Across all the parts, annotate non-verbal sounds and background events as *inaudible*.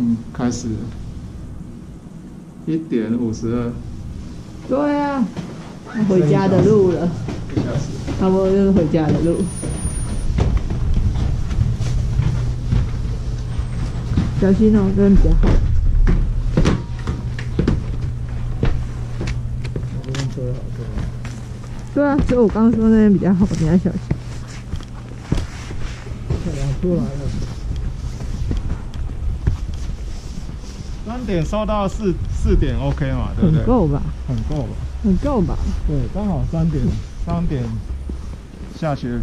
嗯，开始了，一点五十二，对啊，回家的路了，一小时。差不多就是回家的路。小心哦，这边比较好。对啊，所以我刚刚说那边比较好，你要小心。太阳出来了。三点收到四四点 OK 嘛，对不对？很够吧？很够吧？很够吧？对，刚好三点，三点下雪，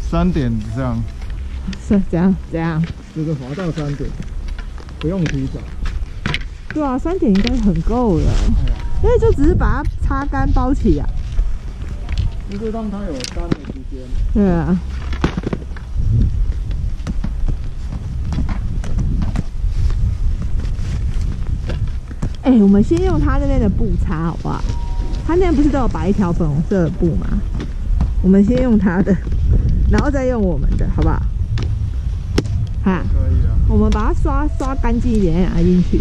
三点这样，*laughs* 是怎样？怎样？就是滑到三点，不用提早。对啊，三点应该很够了，哎呀，因为就只是把它擦干包起啊。就是让它有干的时间。对啊。哎、我们先用他那边的布擦好不好？他那边不是都有白一条粉红色的布吗？我们先用他的，然后再用我们的，好不好？哈，可以啊。我们把它刷刷干净一点，拿进去。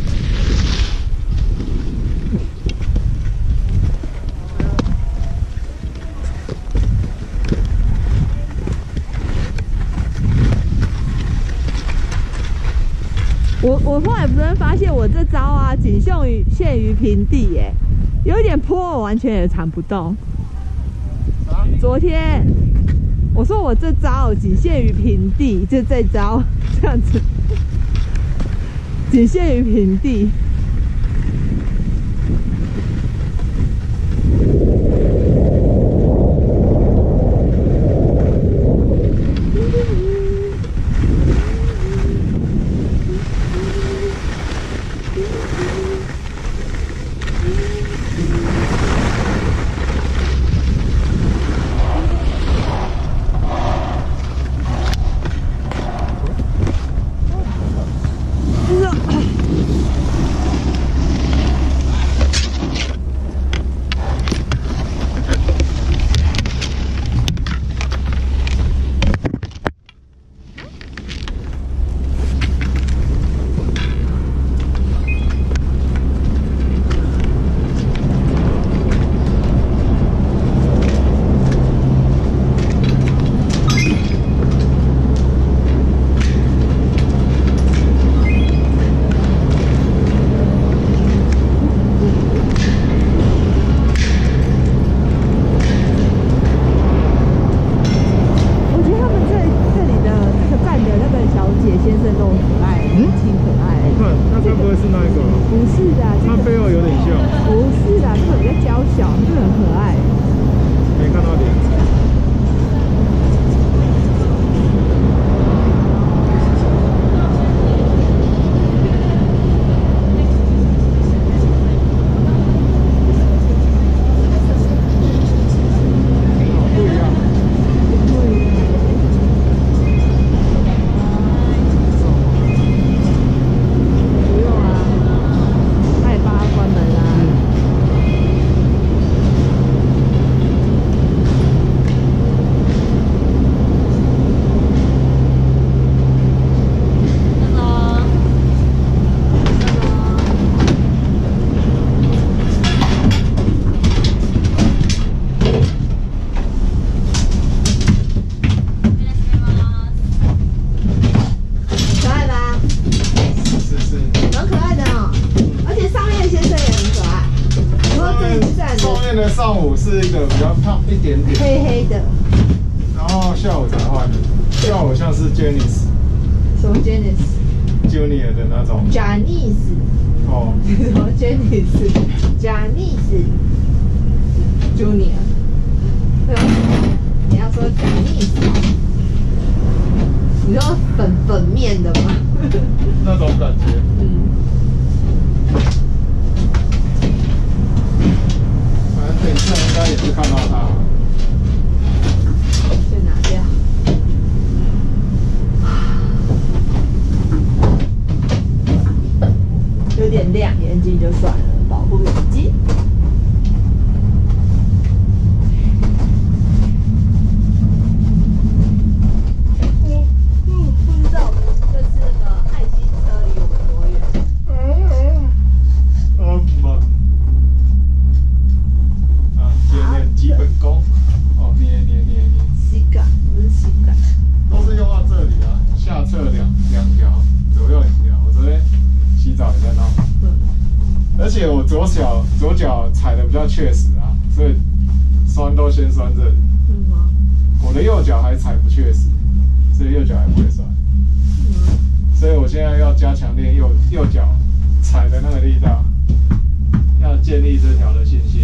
我我后来不是发现我这招啊，仅限于限于平地耶，有一点坡我完全也缠不动。昨天我说我这招仅限于平地，就这招这样子，仅限于平地。且我左脚左脚踩的比较确实啊，所以酸都先酸这里。嗯吗？我的右脚还踩不确实，所以右脚还不会酸。所以我现在要加强练右右脚踩的那个力道，要建立这条的信心。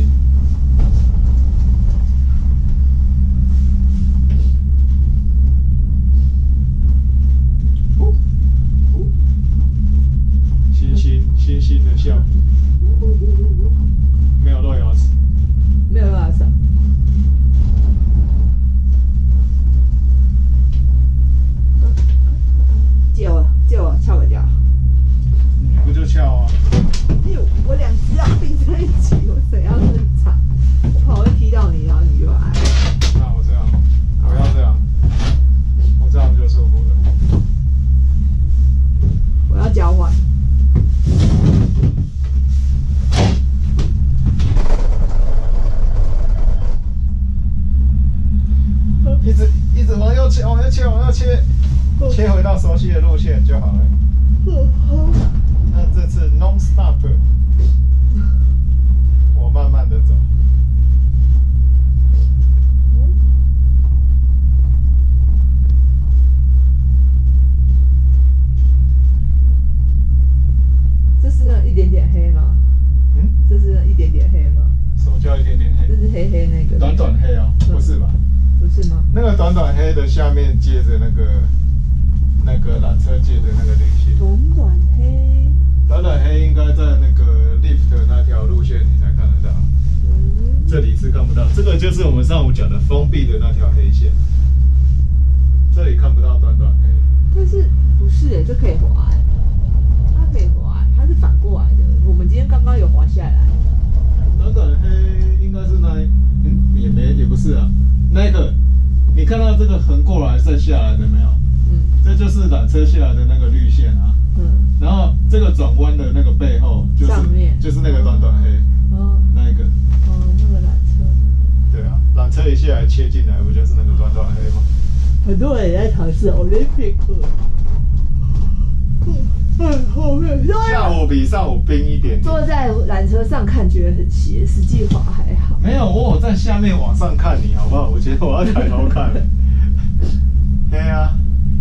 冰一点点。坐在缆车上看觉得很斜，实际滑还好。没有，我有在下面往上看你，好不好？我觉得我要抬头看。*laughs* 对啊，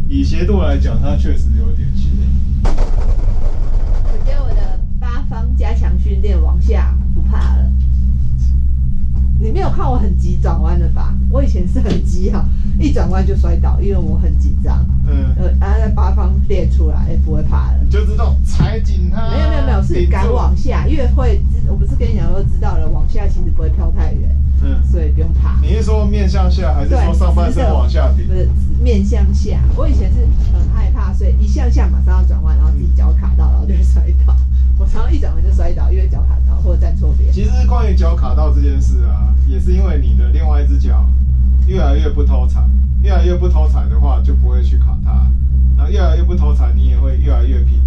以斜度来讲，它确实有点斜。我觉得我的八方加强训练往下不怕了。你没有看我很急转弯的吧？我以前是很急哈，一转弯就摔倒，因为我很紧张。嗯，呃，然后在八方列出来，也不会怕了。你就知道踩紧它。没有没有没有，是敢往。下，因为会知，我不是跟你讲说知道了，往下其实不会飘太远，嗯，所以不用怕。你是说面向下，还是对说上半身往下顶不？是面向下。我以前是很害怕，所以一向下马上要转弯，然后自己脚卡到，然后就会摔倒。我常常一转弯就摔倒，因为脚卡到或者站错边。其实关于脚卡到这件事啊，也是因为你的另外一只脚越来越不偷踩，越来越不偷踩的话，就不会去卡它。然后越来越不偷踩，你也会越来越平，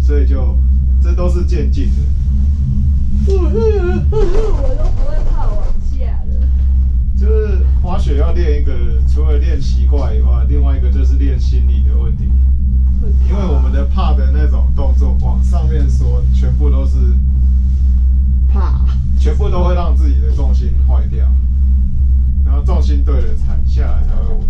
所以就这都是渐进的。我都不会怕往下的。就是滑雪要练一个，除了练习惯以外，另外一个就是练心理的问题。因为我们的怕的那种动作往上面说，全部都是怕，全部都会让自己的重心坏掉，然后重心对了踩下来才会稳。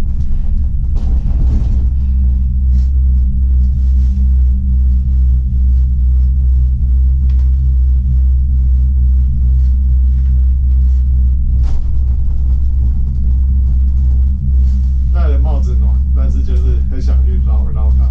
戴了帽子暖，但是就是很想去捞捞它，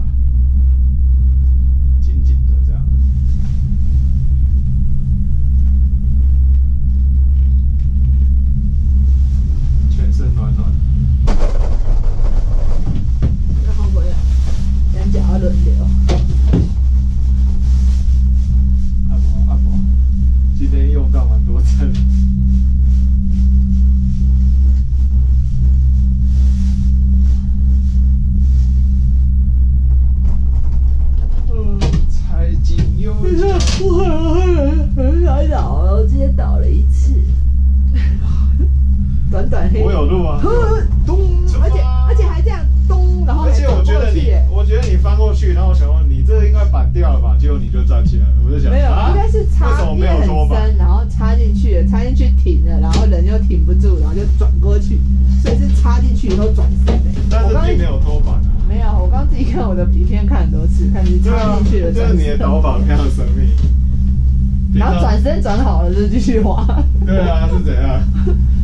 并没有偷板啊。没有，我刚自己看我的影片看很多次，看是对啊插进去，了转就是你的身，导法非常神秘。然后转身转好了就继续滑。对啊，是怎样？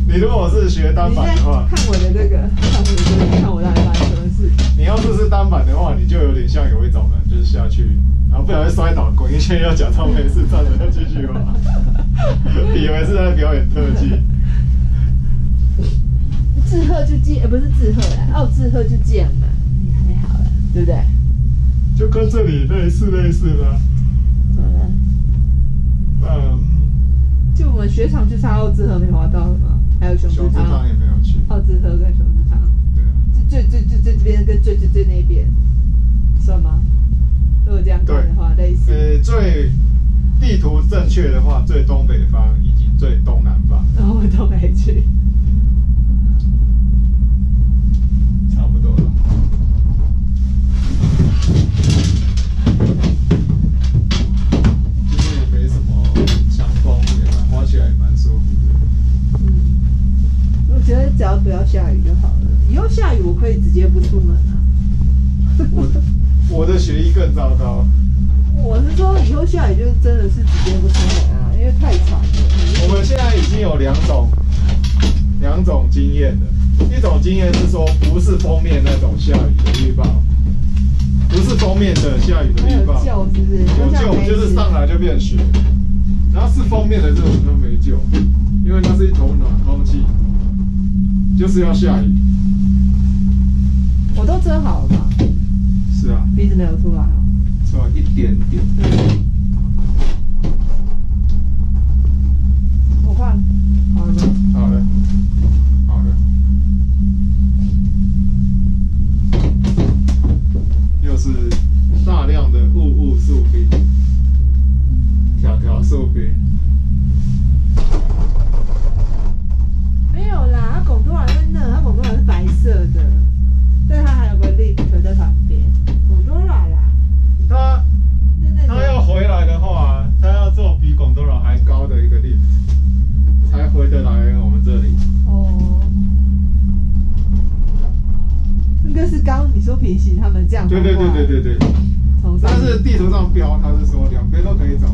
你如果是学单板的话，看我的这个，看我的这个，看我在发生什么事。你要是是单板的话，你就有点像有一种人，就是下去，然后不小心摔倒，滚一圈要假装没事，站着要继续滑，以为是在表演特技。志贺就这，呃，不是志贺啦，奥，志贺就这样嘛，也还好啦，对不对？就跟这里类似类似的啊。好了，嗯，就我们雪场就差奥志贺没滑到了吗？还有熊熊之之汤汤也没有去。奥志贺跟熊之汤，对啊。最最最最这边跟最最最那边，算吗？如果这样看的话，类似。呃，最地图正确的话，最东北方以及最东南方，然后我都没去。只要不要下雨就好了。以后下雨我可以直接不出门啊。我我的学艺更糟糕，我是说以后下雨就是真的是直接不出门啊，因为太长了。我们现在已经有两种两种经验了。一种经验是说，不是封面那种下雨的预报，不是封面的下雨的预报。有救就是上来就变雪，然后是封面的这种都没救，因为那是一头暖就是要下雨。我都遮好了嘛，是啊，鼻子没有出来哦。是吧？一点点。我看好了吗？好了，好了。又是大量的雾雾树冰，条条树冰。平行他们这样对对对对对对，但是地图上标他是说两边都可以走，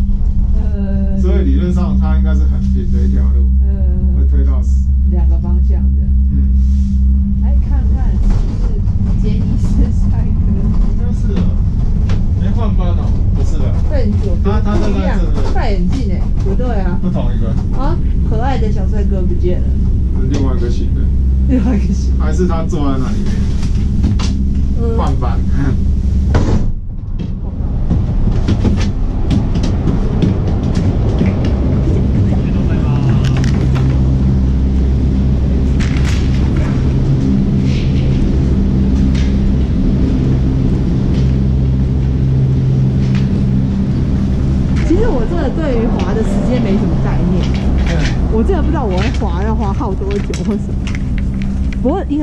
呃，所以理论上它应该是很平的一条路，会呃推到死。两个方向的，嗯，来看看是杰尼斯帅哥，应该是了。没换班哦，不是的，对，有他他不一样这个是戴眼镜哎，不对啊，不同一个，啊，可爱的小帅哥不见了，另外一个型的，另外一个新，还是他坐在那里面嗯，换班？其实我真的对于滑的时间没什么概念，我真的不知道我会滑要滑好多久或什么。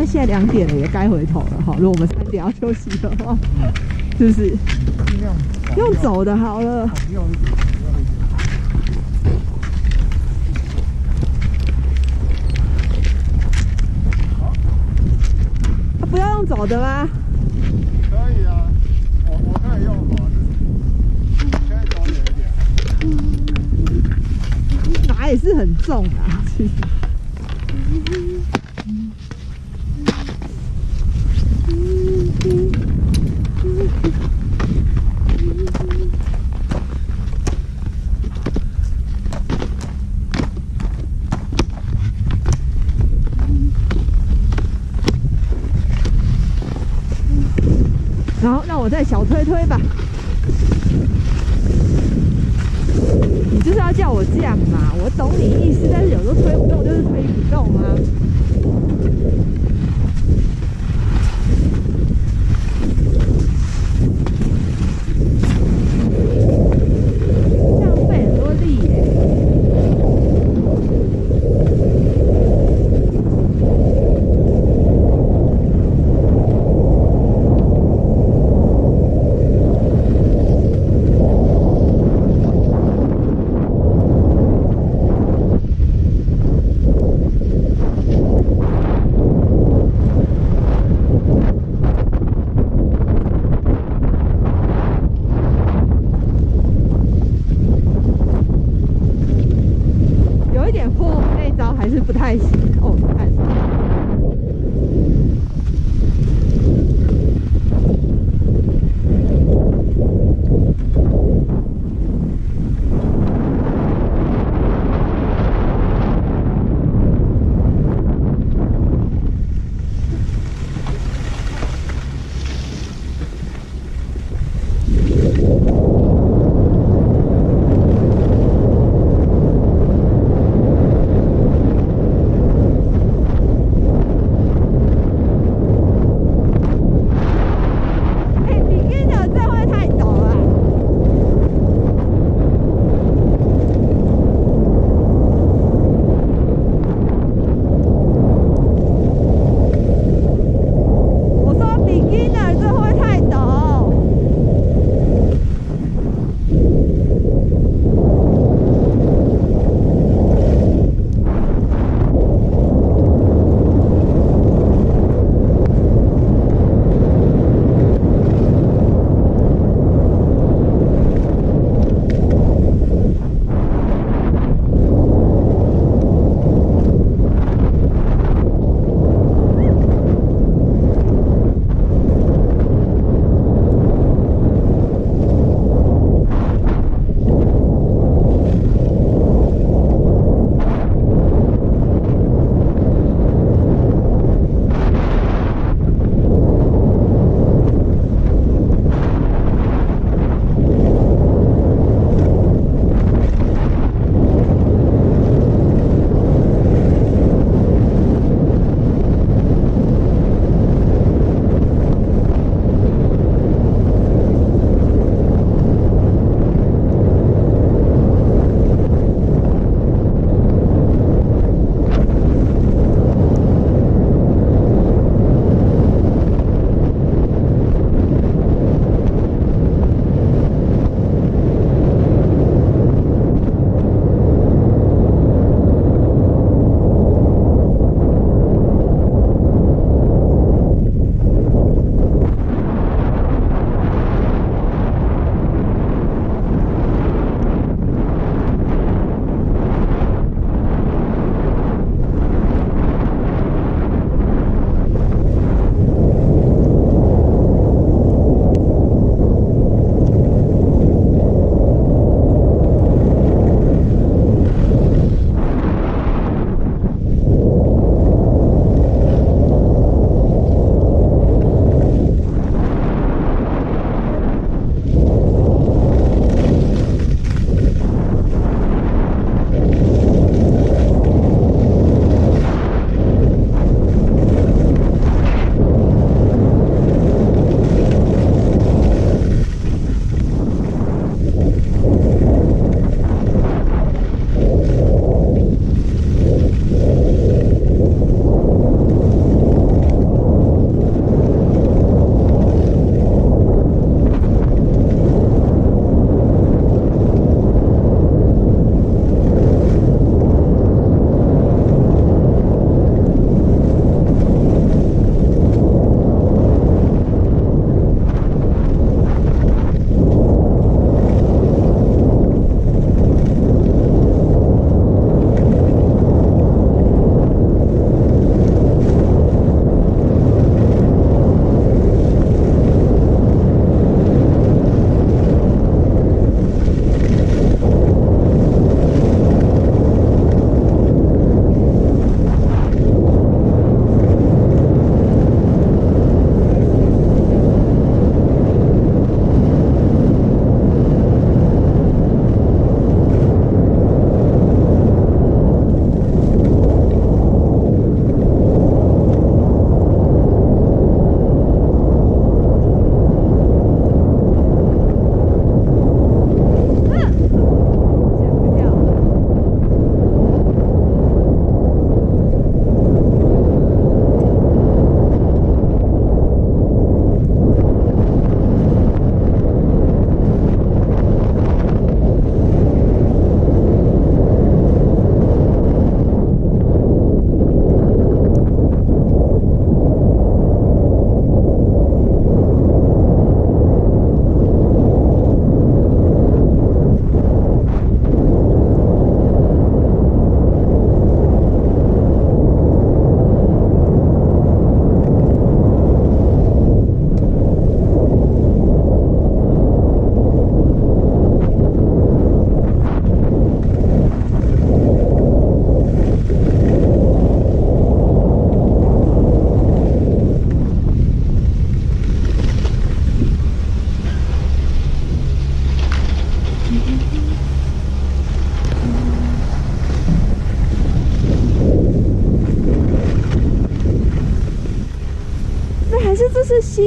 现在两点了，也该回头了哈。如果我们三点要休息的话，是不是？尽量用走的好了。要一点，要一点。啊不要用走的吗？可以啊，我我可以用滑的，可以走远一点。拿也是很重啊，其实。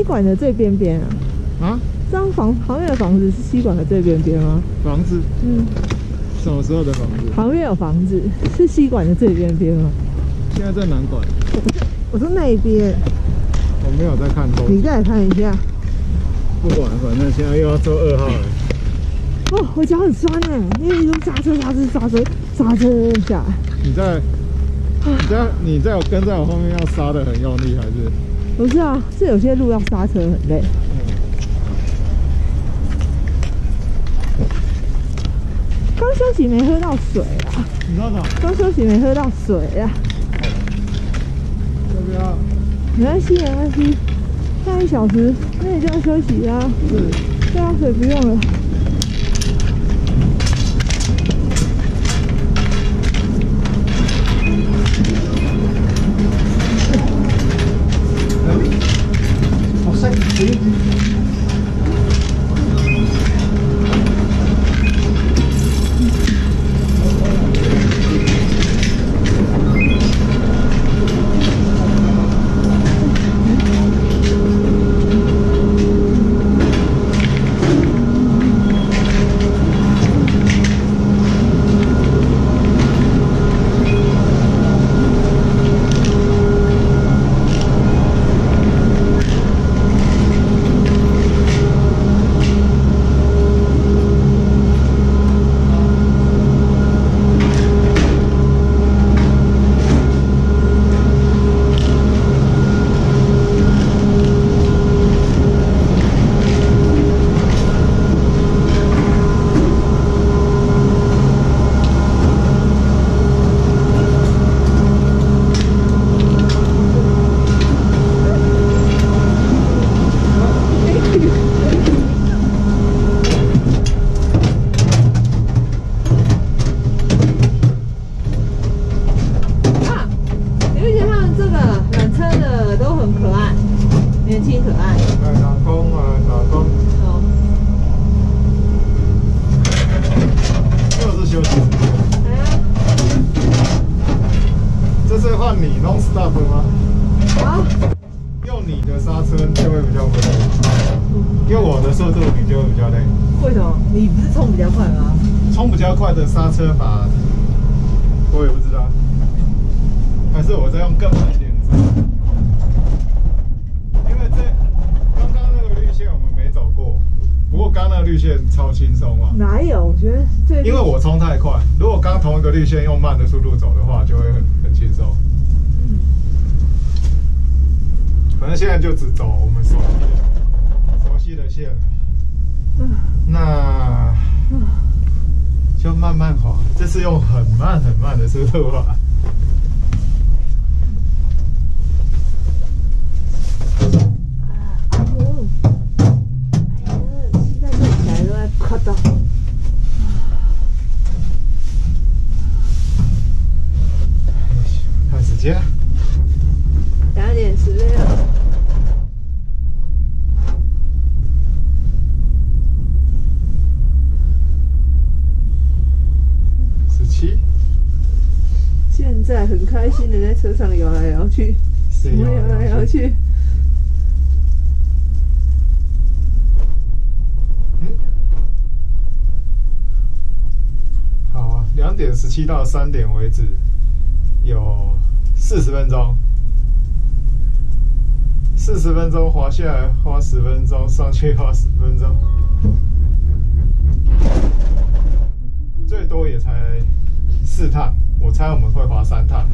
吸管的最边边啊。啊？这张房旁边的房子是吸管的最边边吗？房子？嗯，什么时候的房子？旁边有房子是吸管的最边边吗？现在在南管。我说那一边。我没有在看东。你再来看一下。不管，反正现在又要做二号了。哦，我脚很酸呢，因为一路刹车刹车刹车刹车下。你在？你在？你在我跟在我后面要刹的很用力还是？不是啊，是有些路要刹车很累。刚休息没喝到水啊！刚休息没喝到水啊！要不要？没关系，没关系。下一小时，那你就要休息啦。是。对啊，水不用了。加快的刹车法。我也不知道。还是我在用更慢一点因为这刚刚那个绿线我们没走过。不过刚那个绿线超轻松啊。哪有？我觉得这因为我冲太快。如果刚同一个绿线用慢的速度走的话就会很很轻松。嗯反正现在就只走我们熟悉的熟悉的线嗯那嗯要慢慢滑这是用很慢很慢的速度滑七到三点为止，有四十分钟，四十分钟滑下来花十分钟，上去花十分钟，最多也才四趟，我猜我们会滑三趟，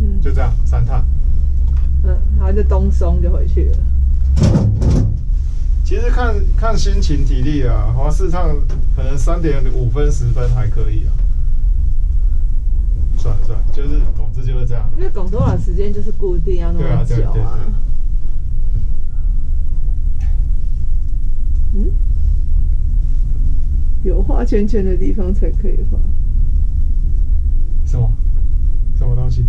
嗯，就这样三趟，嗯，然后就东松就回去了。其实看看心情体力啊，滑四趟可能三点五分十分还可以啊。算了算了，就是总之就是这样。因为拱多少时间就是固定要那么久啊。嗯，有画圈圈的地方才可以画。什么？什么东西？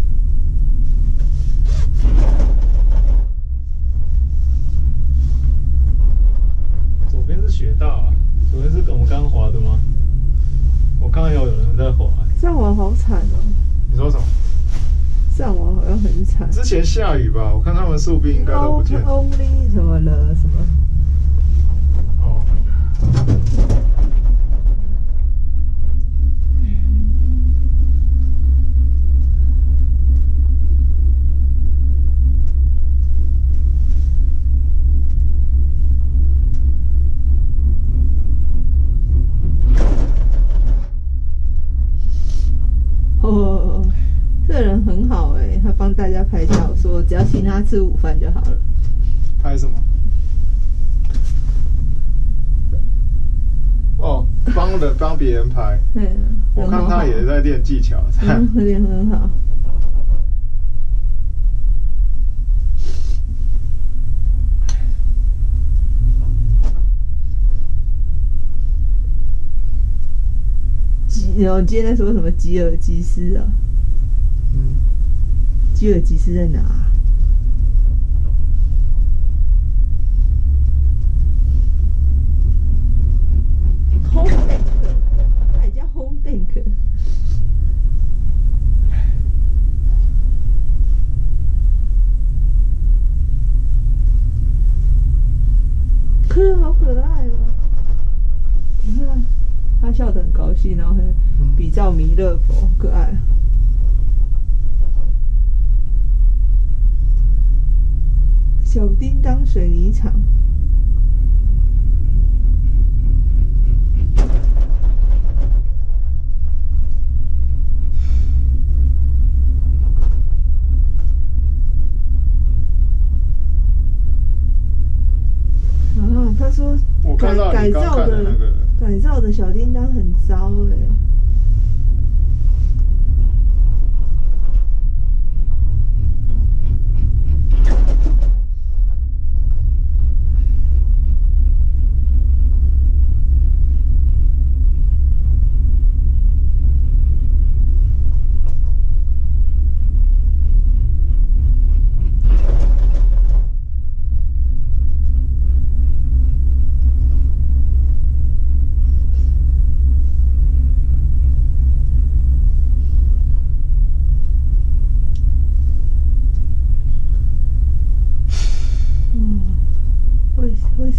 之前下雨吧，我看他们树冰应该都不见。么了？什么？哦。吃午饭就好了。拍什么？哦，帮人 *laughs* 帮别人拍。对，我看他也在练技巧。练、很好。吉然后今天在说什么吉尔吉斯啊？嗯，吉尔吉斯在哪、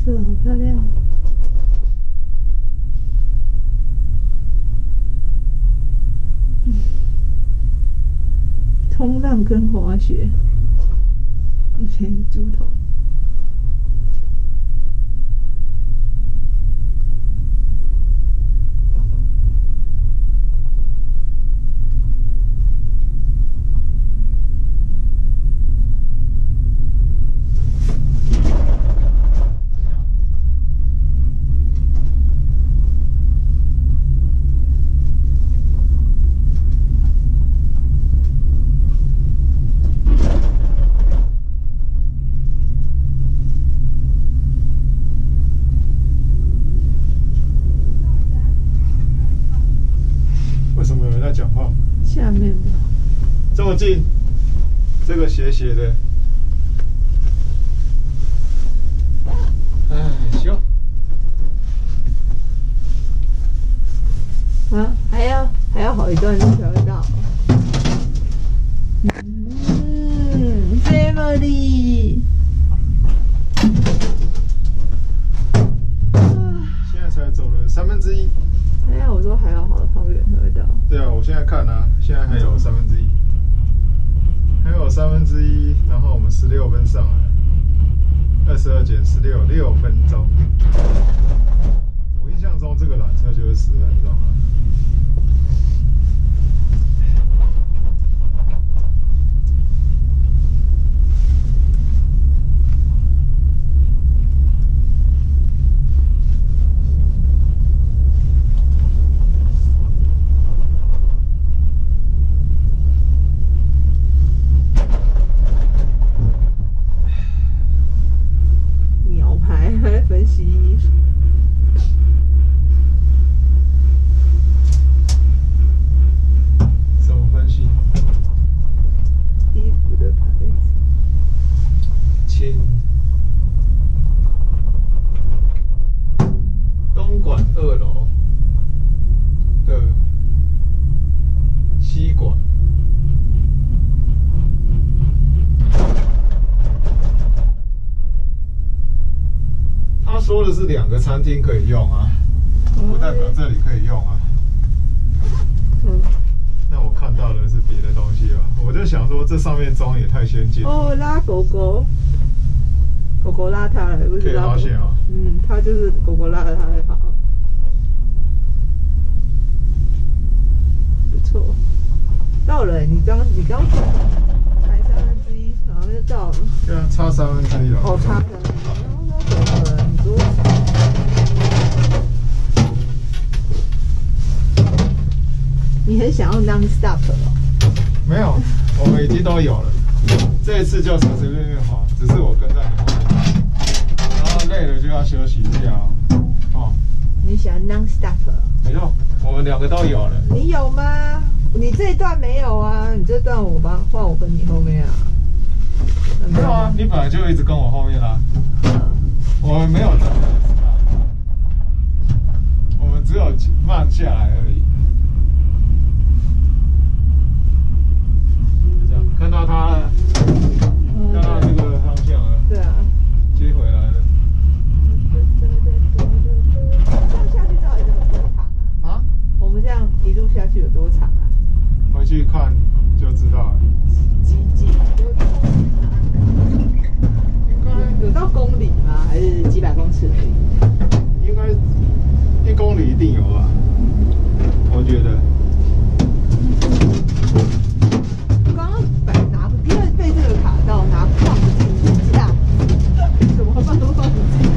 色好漂亮。冲浪跟滑雪，OK，猪头。用啊。嗯，那我看到的是别的东西啊，我就想说这上面装也太先进了，哦，拉狗狗，狗狗拉它了，不可以是拉狗。发现啊。嗯，它就是狗狗拉着它来跑。不错，到了欸，你刚你刚才三分之一，然后就到了。对啊，差三分之一了。哦，差的。然后说怎么了？你说你很想要 non stop 哦？没有，我们已经都有了。这一次就随随便便滑，只是我跟在你后面，然后累了就要休息一下哦。哦，你喜欢 non stop？没有，我们两个都有了。你有吗？你这一段没有啊？你这段我帮换我跟你后面啊。没有啊，你本来就一直跟我后面啦、嗯我们没有 nonstop，我们只有慢下来而已。就这样，看到他了，到这个方向了，对啊。接回来了。这样下去到底有多长啊？啊？我们这样一路下去有多长啊？回去看就知道了。几几有有到公里吗？还是几百公尺而已？应该一公里一定有吧？我觉得。刚刚本来拿不，因为被这个卡到拿放不进去架，怎么放都放不进。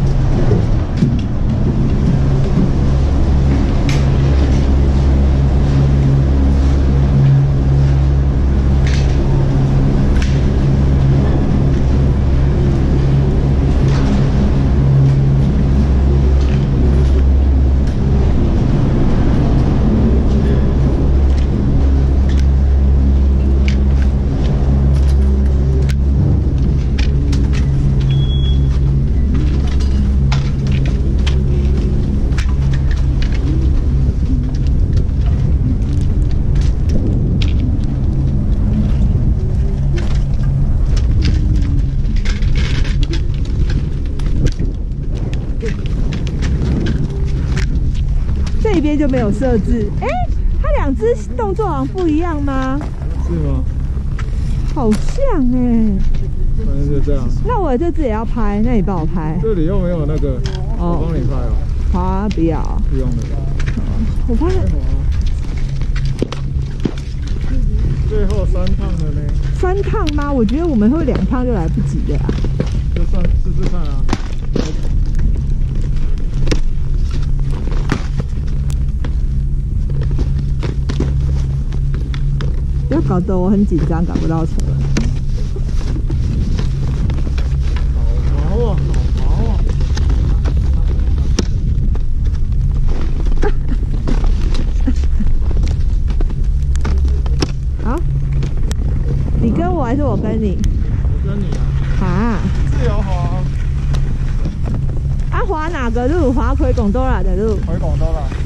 这边就没有设置，哎、它两只动作好像不一样吗？是吗？好像哎、反正就这样。那我这只也要拍，那你帮我拍。这里又没有那个，哦我帮你拍哦，好啊，不要，不用的。我发现最后三趟了呢，三趟吗？我觉得我们会两趟就来不及了啊。就算试试看啊。不要搞得我很紧张，赶不到车。好毛啊，好毛啊！好，你跟我还是我跟你？我跟你啊，啊，自由滑，啊，滑哪个路？滑回广东来的路。回广州了。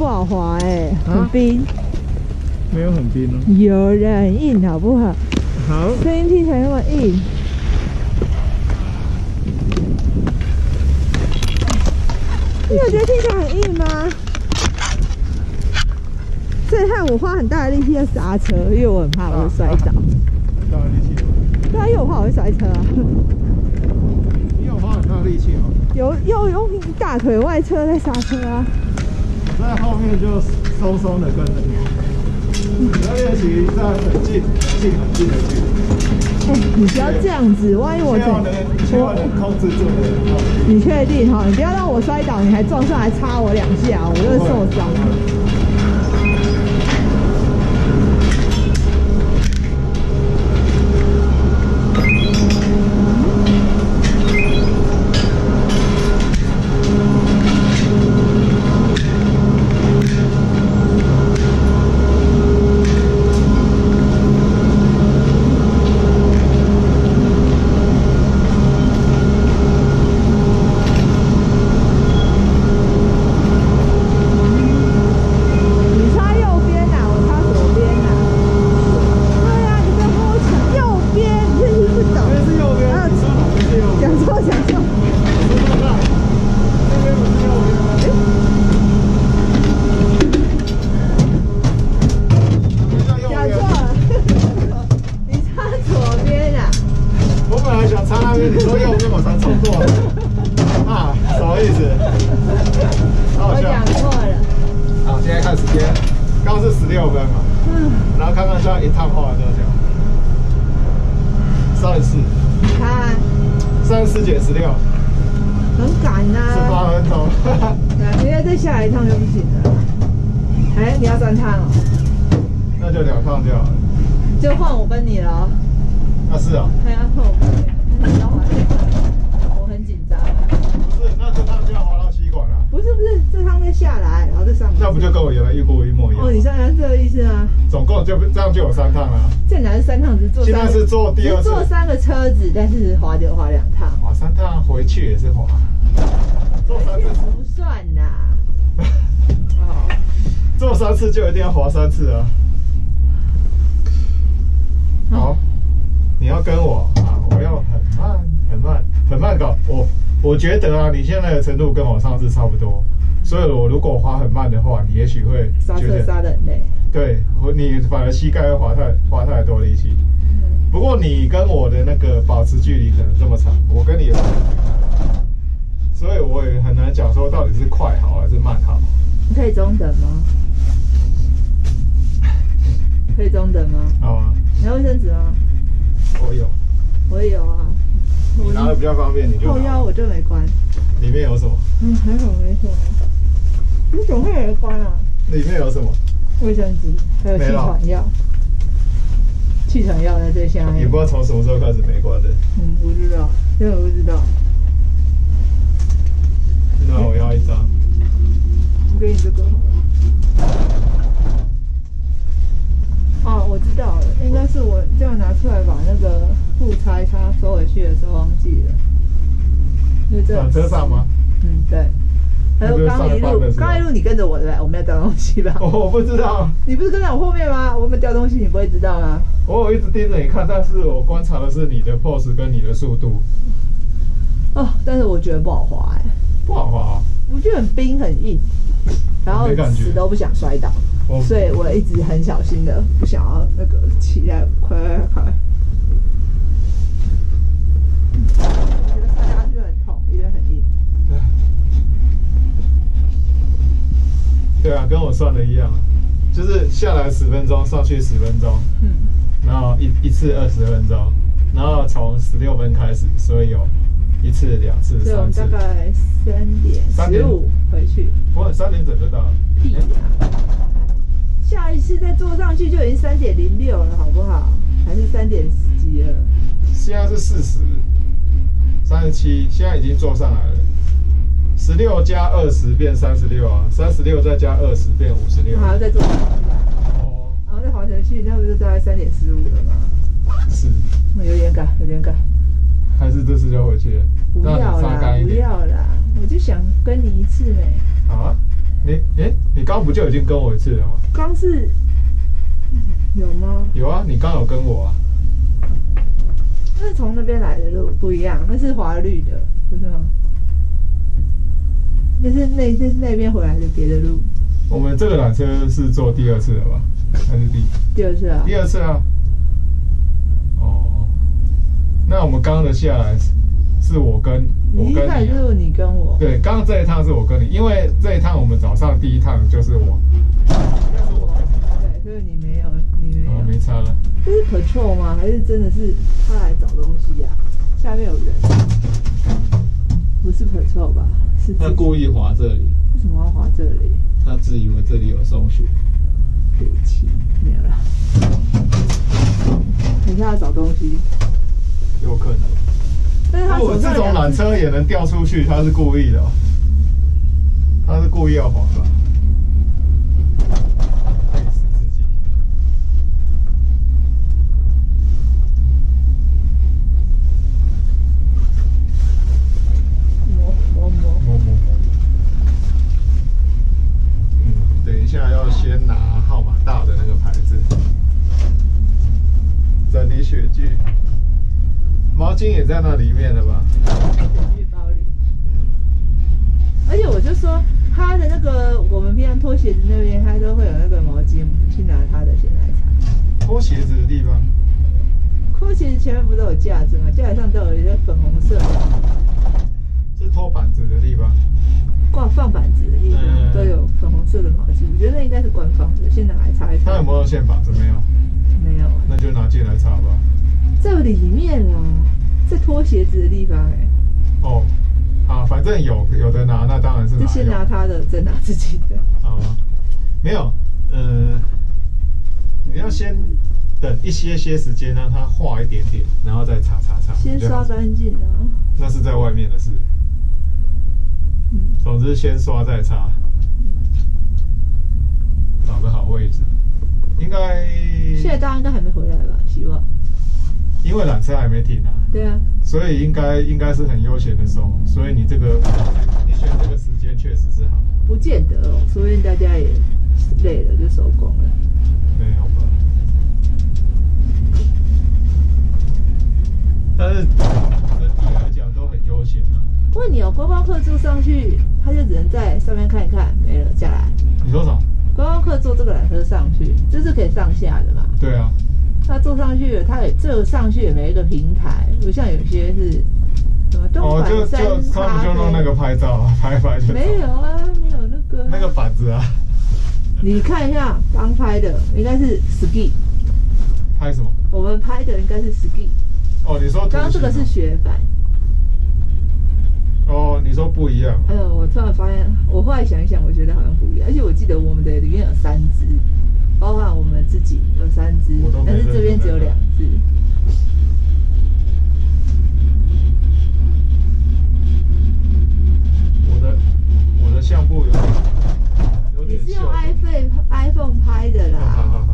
不好滑哎、啊很冰，没有很冰哦。有人很硬好不好？好，声音听起来那么硬。你有觉得听起来很硬吗？所以害我花很大的力气要刹车，因为我很怕我会摔倒。很大的力气哦。对啊，因为我怕我会摔车啊。你有花很大力气哦。有有用大腿外侧在刹车啊。在后面就松松的跟着你。你要练习在很近、很近、很近的距离。哎、你不要这样子，万一我怎……千万能控制住的。你确定哈？你不要让我摔倒，你还撞上来插我两下，我就会受伤。也是滑，坐三次，不算呐。哦，坐三次就一定要滑三次啊。好，你要跟我啊，我要很慢很慢很慢搞。我我觉得啊，你现在的程度跟我上次差不多，所以我如果滑很慢的话，你也许会刹车觉得刹的很累。对我你反而膝盖会滑太滑太多力气。嗯，不过你跟我的那个保持距离可能这么长，我跟你所以我也很难讲说到底是快好还是慢好。你可以中等吗？可以中等吗？好啊？你要卫生纸吗？我有，我也有啊。你拿的比较方便，你就拿后腰我就没关。里面有什么？嗯，还好没什么。你怎么会有人关啊？里面有什么？卫生纸，还有气喘药。气喘药在最下面。也不知道从什么时候开始没关的。嗯，不知道，这个我不知道。那我要一张。我给你这个好了。哦，我知道了，应该是我这样拿出来把那个副差插收回去的时候忘记了。车上吗？嗯，对。还有刚一路刚一路你跟着我对不对？我没有掉东西吧？我 *laughs* 我不知道，你不是跟在我后面吗？我有没有掉东西？你不会知道吗？我有一直盯着你看，但是我观察的是你的 pose 跟你的速度，哦，但是我觉得不好滑哎、不好滑啊。我觉得很冰很硬，然后死都不想摔倒，所以我一直很小心的，不想要那个起来快快快。觉得摔下去很痛，因为很硬。对啊，跟我算的一样，就是下来十分钟，上去十分钟，嗯，然后一一次二十分钟，然后从十六分开始，所以有一次、两次、所以我们三次大，概三点三点十五回去。不过三点整就到了。屁呀、下一次再坐上去就已经三点零六了，好不好？还是三点几了？现在是四十，三十七，现在已经坐上来了。十六加二十变三十六啊，三十六再加二十变五十六那。还要再坐上去，哦，然后再滑回去，那不就大概三点十五了吗？是，那有点赶，有点赶。还是这次就回去？不要啦，不。要啦，我就想跟你一次呢。好啊，你哎，你刚刚不就已经跟我一次了吗？刚是有吗？有啊，你刚有跟我啊。那是从那边来的路不一样，那是华绿的，不是吗？那是那那是那边回来的别的路，我们这个缆车是坐第二次了吧？还是第第二次啊？第二次啊？哦，那我们刚刚的下来是是我跟我跟就是你跟我，对，刚刚这一趟是我跟你，因为这一趟我们早上第一趟就是我，就是我跟你，对，所以你没有，你没哦，有。没差了。这是 patrol 吗？还是真的是他来找东西呀、下面有人，不是 patrol 吧？是他故意滑这里，为什么要滑这里？他自以为这里有松鼠。对不起，没有了，等一下要找东西，有可能。但是他如果手上这种缆车也能掉出去，他是故意的、哦，他是故意要滑吧？累死自己。摸摸摸，摸摸摸。嗯，等一下要先拿号码大的那个牌子，整理雪具，毛巾也在那里面了吧？包里。嗯，而且我就说他的那个，我们平常脱鞋子那边，他都会有那个毛巾，去拿他的先来擦。脱鞋子的地方，脱鞋子前面不都有架子吗？架子上都有一些粉红色的是脱板子的地方。挂放板子的地方，嗯都有粉红色的毛巾。我觉得那应该是官方的，先拿来擦一擦。他有没有线板子？没有，没有啊，那就拿进来擦吧。在里面啊，在脱鞋子的地方哎、哦，啊，反正有有的拿，那当然是拿就先拿他的，再拿自己的。好啊，没有，呃，你要先等一些些时间让它化一点点，然后再擦擦擦。先刷干净啊。那是在外面的事。嗯，总之先刷再擦，找个好位置。应该现在大家应该还没回来吧？希望。因为缆车还没停啊，对啊，所以应该应该是很悠闲的时候。所以你这个你选这个时间确实是好，不见得哦，所以大家也累了就收工了。没有吧？但是整体来讲都很悠闲啊。问你哦，观光客坐上去，他就只能在上面看一看，没了下来。你说什么？观光客坐这个缆车上去，这是可以上下的嘛？对啊，他坐上去，他也这上去也没一个平台，不像有些是什么东哦，就就他们就弄那个拍照啊，拍一拍就没有啊，没有那个那个板子啊，你看一下刚拍的应该是 ski，拍什么？我们拍的应该是 ski，哦，你说刚刚这个是雪板。哦，你说不一样，哎呦，我突然发现，我后来想一想，我觉得好像不一样，而且我记得我们的里面有三只，包含我们自己有三只但是这边只有两只。我的我的相簿有点有点你是用 iPhone iPhone 拍的啦，好好，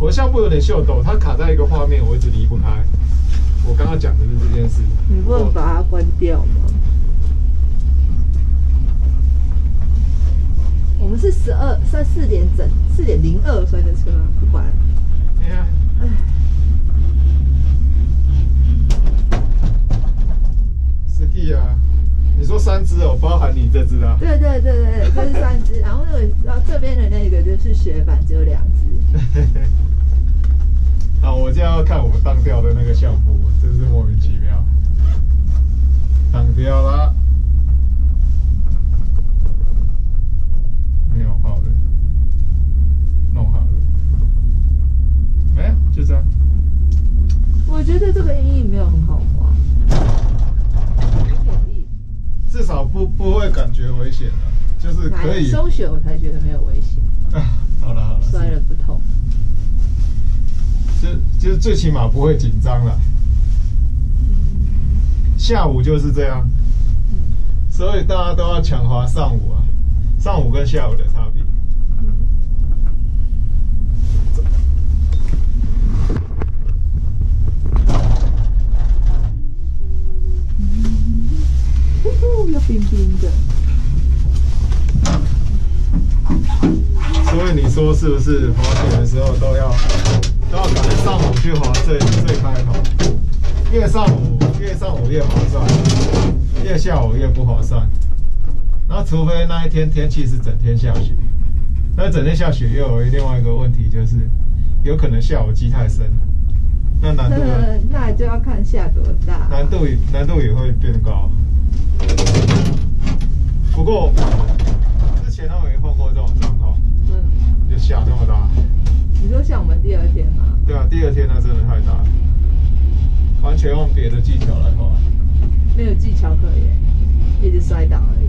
我的相簿有点秀逗，*laughs* 它卡在一个画面，我一直离不开。我刚刚讲的是这件事，你不能把它关掉吗？我们是十二三四点整四点零二分的车啊，不管了。你看，唉，ski 啊，你说三只哦，包含你这只啊？对对对对，这是三只，*laughs* 然后那个然后这边的那个就是雪板，只有两只。*laughs* 好，我现在要看我当掉的那个相簿，真是莫名其妙，当掉了，没有好了，弄好了，没有，就这样。我觉得这个阴影没有很好滑，有点硬。至少不不会感觉危险了，就是可以。收血我才觉得没有危险，*laughs* 啊，好了好了，摔了不痛。就就是最起码不会紧张了。下午就是这样，所以大家都要强化上午啊，上午跟下午的差是不是？滑雪的时候都要都要赶上午去滑最最开头，越上午越上午越划算，越下午越不划算。然后除非那一天天气是整天下雪，那整天下雪又有另外一个问题就是，有可能下午积太深，那难度那就要看下多大，难度难度也会变高。不过之前他们没碰过这种状况，嗯，就下这么大。你说像我们第二天吗？对啊，第二天那真的太大了，完全用别的技巧来滑，没有技巧可言，一直摔倒而已。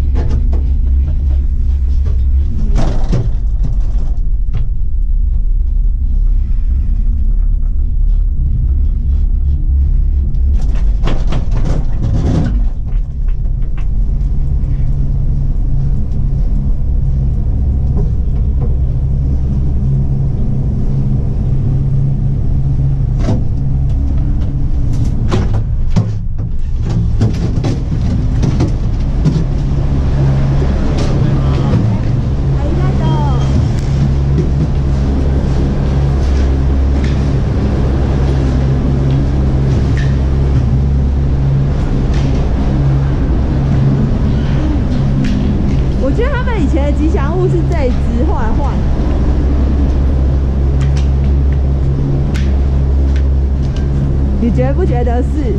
吉祥物是这一只，后来换。你不觉得是？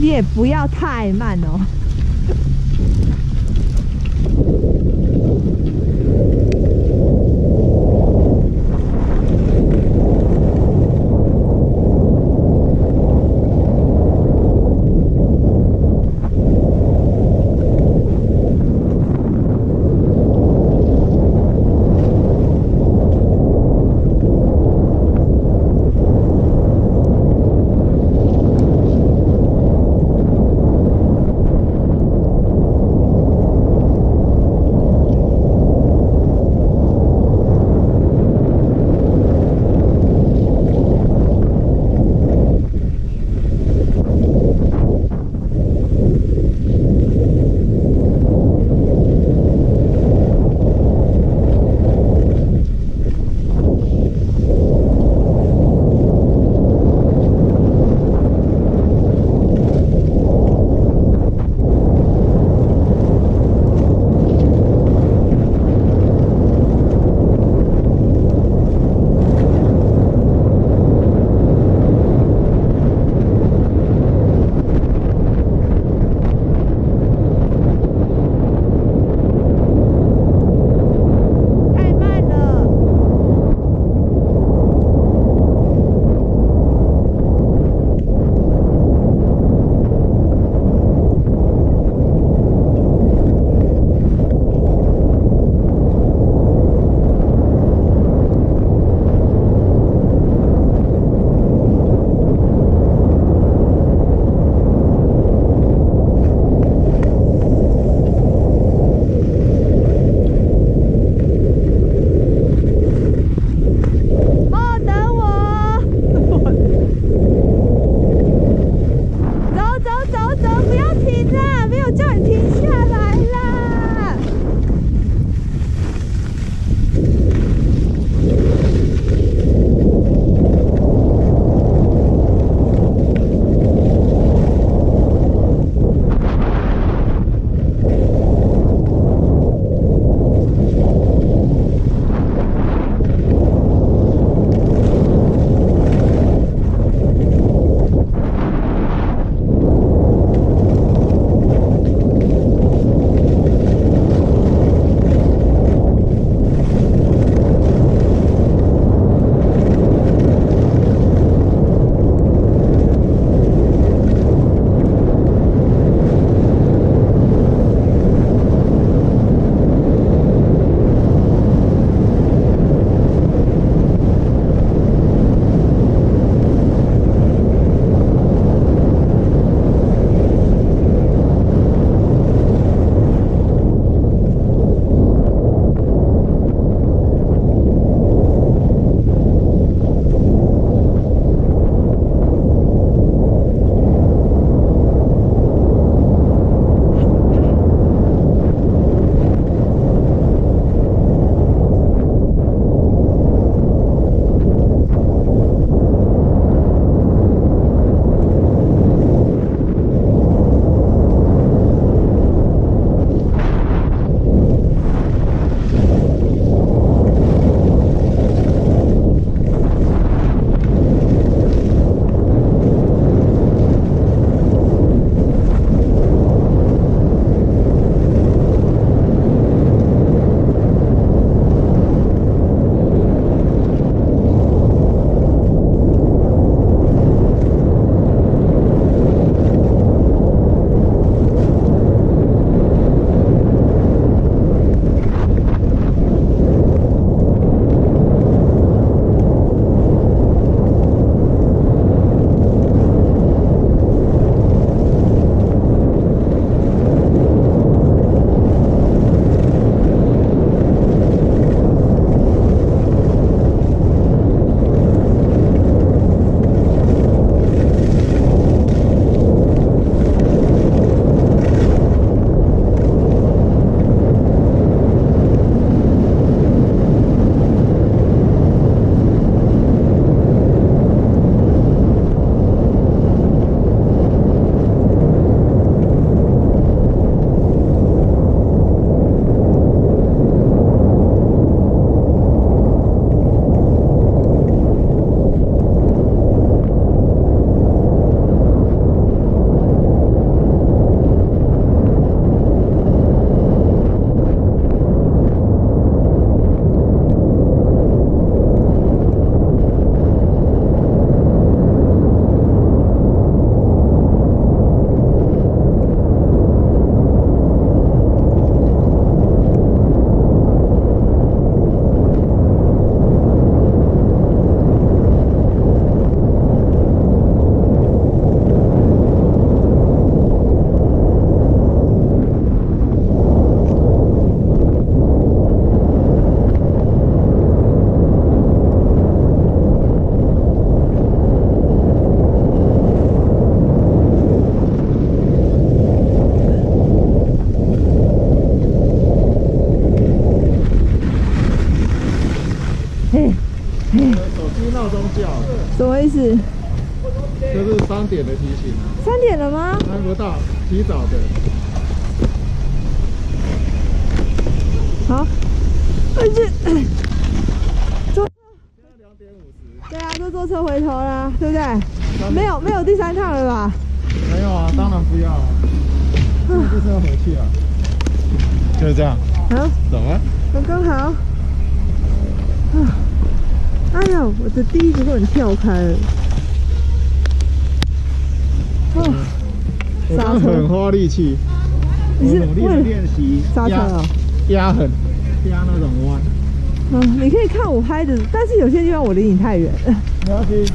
也不要太慢哦。有些地方我离你太远。没关系，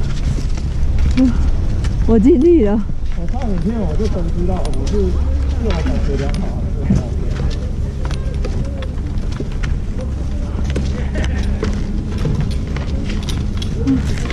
我尽力了。我看影片我就都知道我是自我感觉良好还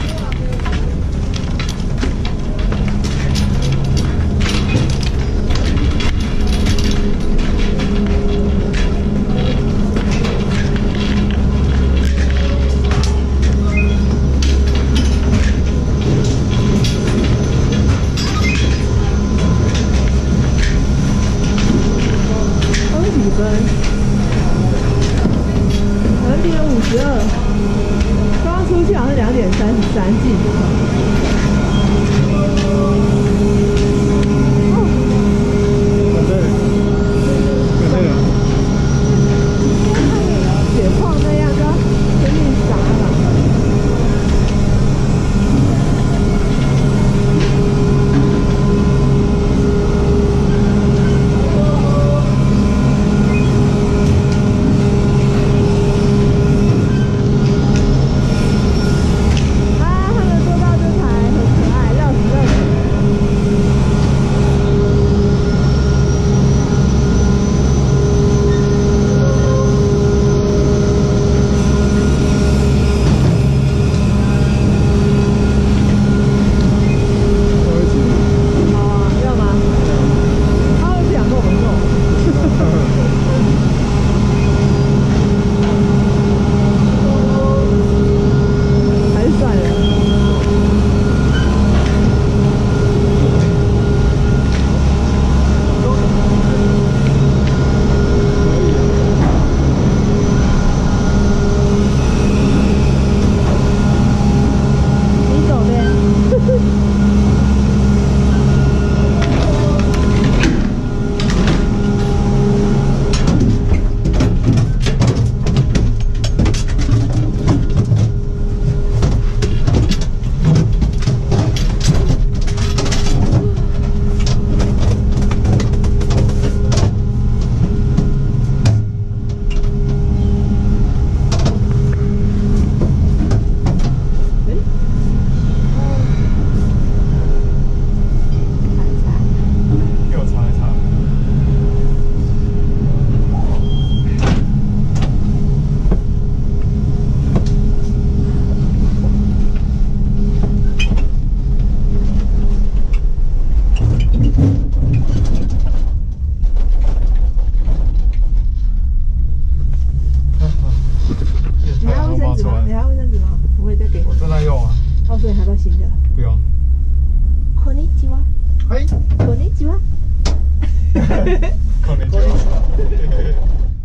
こんにちは。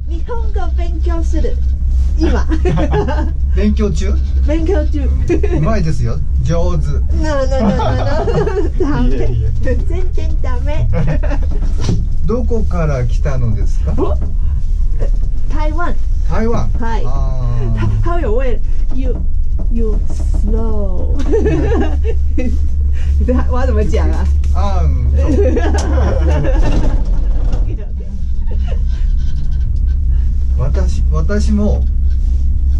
日本語勉強する。今。*laughs* 勉強中？勉強中。うまいですよ上手 No no no no no。ダいいえいいメ。全然ダメ。どこから来たのですか？台湾。台湾はいあ他他有为 you? You slow。*laughs* *laughs* 对，我要怎么讲啊？ーあーうんそう私私も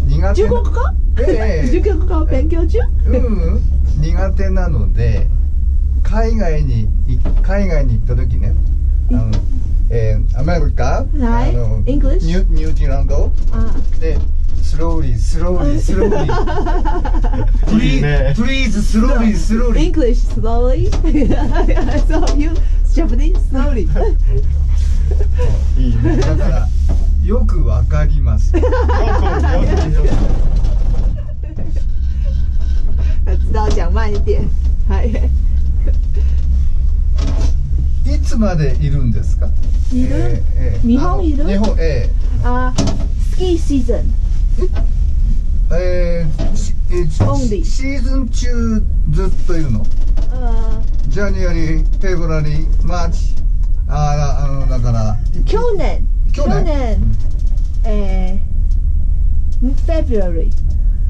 苦手中国語？ええ中国語勉強中？うん苦手なので海外にい海外に行った時ねあの、えーアメリカ、はいあの English？ニュニュージーランド？啊。でスローリースローリースローリーいいね Please slowly slowly English slowly？*laughs* so you Japanese slowly？*laughs* *laughs* いいね。だからよくわかります。*laughs* はい。いつまでいるんですか？いる？えーえー日本いる？日本えあ、スキーシーズン。ーえーしえーシーズン中ずっといるの？呃，ジャニアリー、フェブラリー、マーチあーあのだから去年？去年えー、February。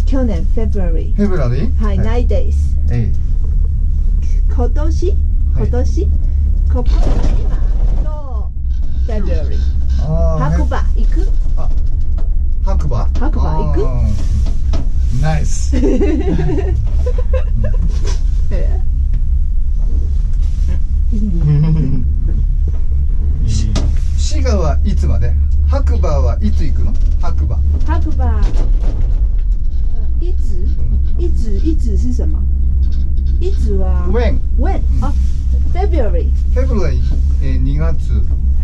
去年 February。フェブラリーはい、9 days。え今年？はい。今年、ここ今の February。白馬行く？あ白馬？白馬行く？ナイスえ滋賀はいつまで白馬はいつ行くの？白馬、白馬。呃一直うん。一直一直是什么？一直は？When? when あ February フェブラリー、えー、2月。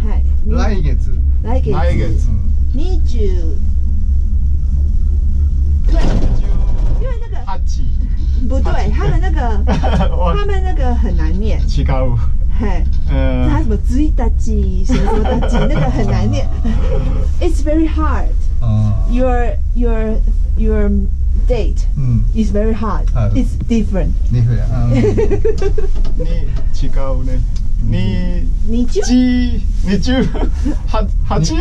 はい。に来月、来月。来月。うん。二十。对，因为那不对，他们那个我他们那个很难念，嗨，嗯，他什么追大鸡，什么什么大鸡，那个很难念。It's very hard. Your your your date is very hard. It's different. ねふや。に違うね。ににちゅにちゅははち。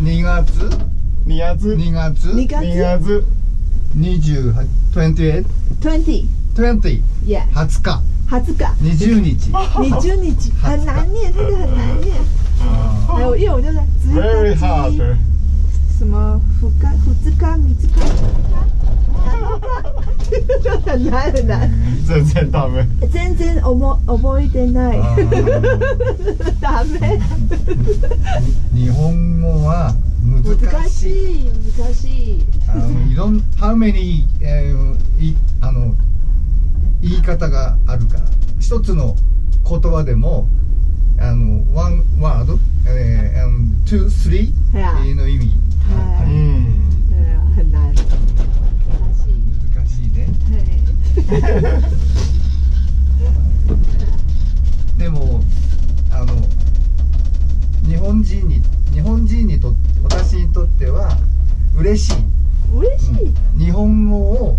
二月二月二月二月二十八 twenty eight twenty twenty yeah 二十日。20日。20日你就你很难念，那个很难念。あ还有，因为我就是追 very。什么福冈、福兹冈、米兹冈、就很难很难。全然ダメ。全然覚覚えてないあ。ダメ。日本語は難難ししいい難しい。あのいろん how many、えーいあの言い方があるから一つの言葉でもあの one word、えー、and two three はいあの意味はうい。ん。对啊，很难。難しい。難しいねはい。でもあの日本人に日本人にと私にとっては嬉しい嬉しい。うん日本語を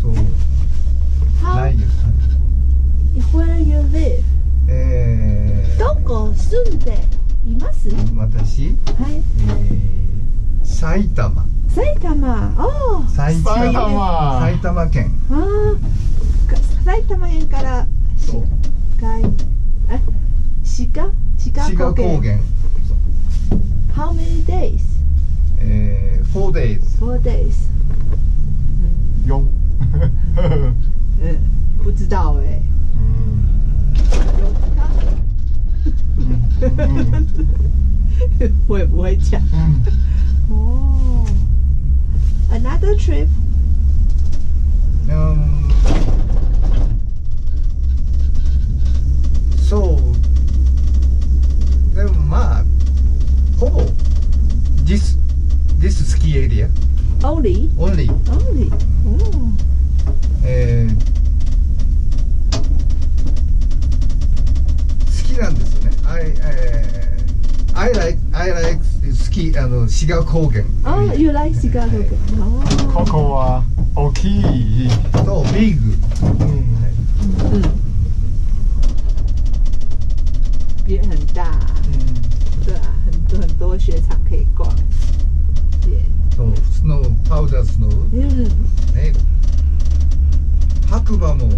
そう How where you live? えー、どこ住んでいます？私、はい。えー、埼玉埼玉。Oh. 埼埼玉玉。埼玉県ああ。か埼玉県からそうかいえ鹿鹿志賀高原 How many days? えー、4 days Four days. 四。*laughs* *laughs* 嗯，不知道哎、嗯嗯嗯我也不会讲。嗯。哦，Another trip. あの志賀高原哦，You like Chicago? こ哦，こは大きい。とビッグ。うん。嗯，也很大，对啊，很多很多雪场可以逛。也，そうスノーパウダースノー嗯，ね白馬も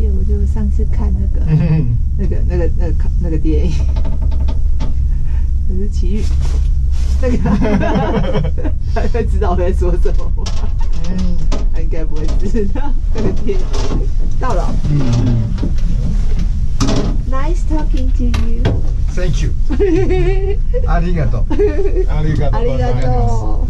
我就上次看那个 *laughs* 那个那个那个那个电影，就是奇遇那个，*laughs* 还会知道我在说什么吗？他应该不会知道那个电影到了。嗯 Nice talking to you. Thank you. 阿里嘎多，阿里嘎多，阿里嘎多。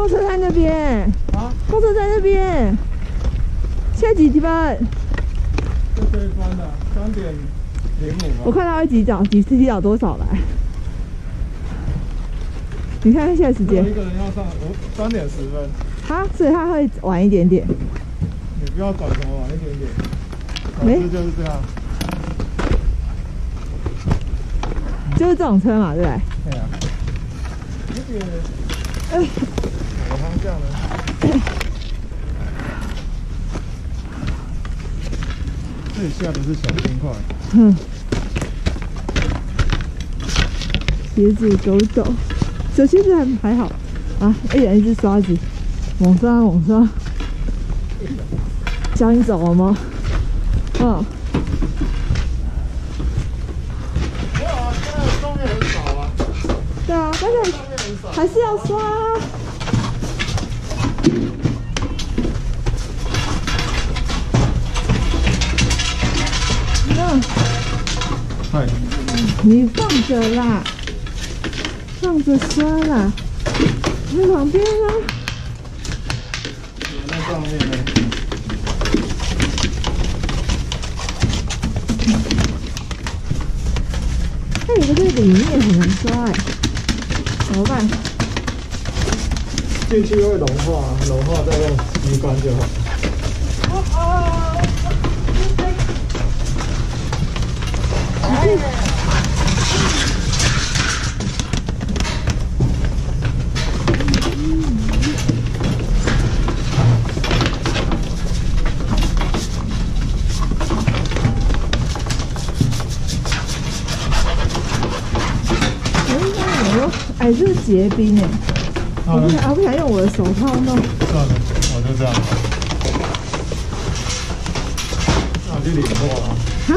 公车在那边，啊，公车在那边。现在几分？这推翻了，三点零五我看他会几角，几几角多少来？你看看现在时间一个人要上五三点十分，啊，所以他会晚一点点。你不要转什么晚一点点，没这就是这样。就是这种车嘛，对不对？对啊，这个哎我方向呢？*coughs* 这里下的是小冰块，哼，鞋子走走，小鞋子还还好啊，一人一只刷子，猛刷猛刷。小你走了吗？嗯，没有啊，现在上面很少啊，对啊，但是上面很少。还是要刷你放着啦，放着刷啦。那旁边呢？那上面呢？它有个在里面很难刷哎，怎么办？进去会融化，融化再用吸干就好。结冰哎，我不，想，我不想用我的手套弄。算了，我就这样。那我去领货了。哈，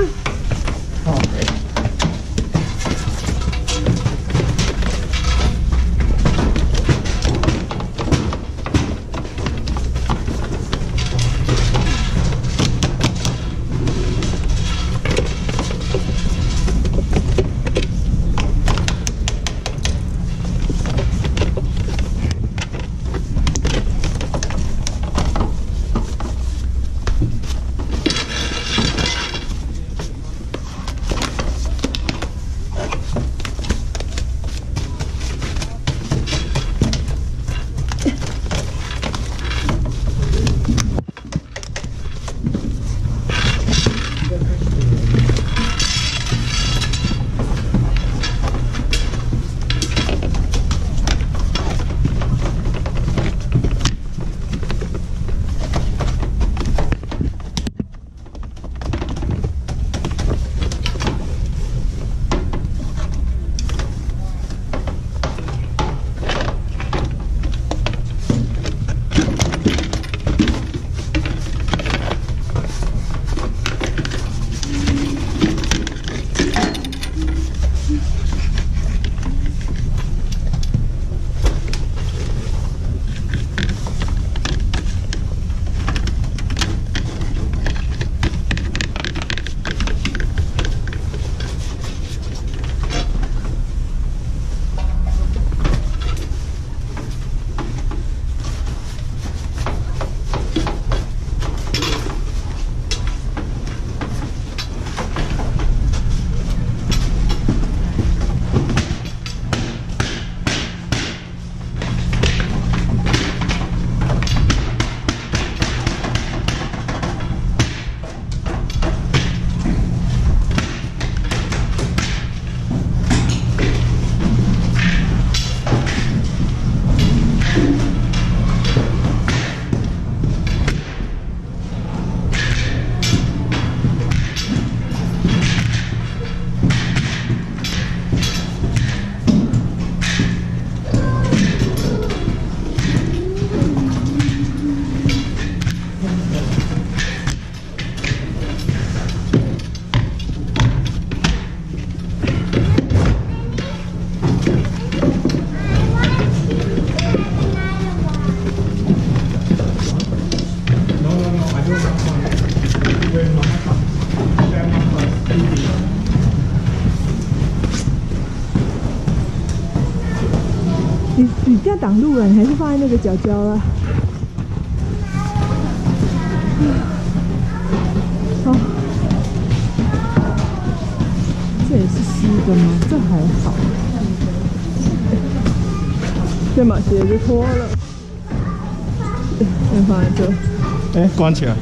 挡路了，你还是放在那个角角啦。好，这也是湿的吗？这还好。先把鞋子脱了，先放在这。哎，关起来。